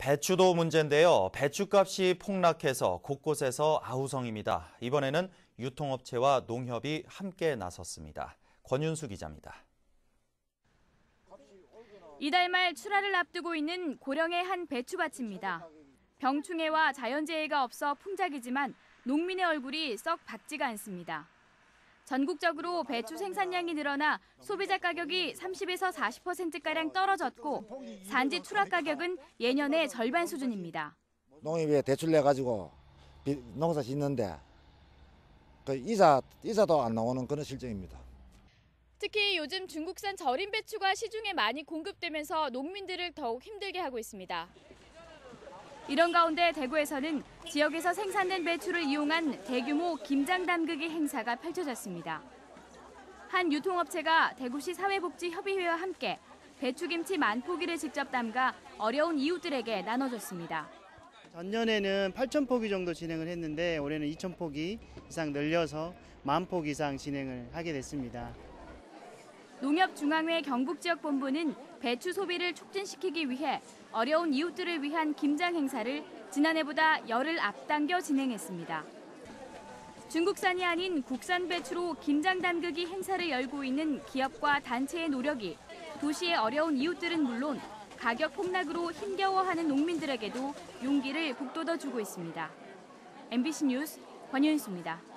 배추도 문제인데요. 배추값이 폭락해서 곳곳에서 아우성입니다. 이번에는 유통업체와 농협이 함께 나섰습니다. 권윤수 기자입니다. 이달 말 출하를 앞두고 있는 고령의 한 배추밭입니다. 병충해와 자연재해가 없어 풍작이지만 농민의 얼굴이 썩 밝지가 않습니다. 전국적으로 배추 생산량이 늘어나 소비자 가격이 30에서 40%가량 떨어졌고 산지 출하 가격은 예년의 절반 수준입니다. 농협에 대출 내 가지고 농사 짓는데 그 이자 이자도 안 나오는 그런 실정입니다. 특히 요즘 중국산 절임 배추가 시중에 많이 공급되면서 농민들을 더욱 힘들게 하고 있습니다. 이런 가운데 대구에서는 지역에서 생산된 배추를 이용한 대규모 김장 담그기 행사가 펼쳐졌습니다. 한 유통업체가 대구시 사회복지협의회와 함께 배추김치 만 포기를 직접 담가 어려운 이웃들에게 나눠줬습니다. 전년에는 8천 포기 정도 진행을 했는데 올해는 2천 포기 이상 늘려서 만 포기 이상 진행을 하게 됐습니다. 농협중앙회 경북지역본부는 배추 소비를 촉진시키기 위해 어려운 이웃들을 위한 김장 행사를 지난해보다 열흘 앞당겨 진행했습니다. 중국산이 아닌 국산 배추로 김장 담그기 행사를 열고 있는 기업과 단체의 노력이 도시의 어려운 이웃들은 물론 가격 폭락으로 힘겨워하는 농민들에게도 용기를 북돋워주고 있습니다. MBC 뉴스 권윤수입니다.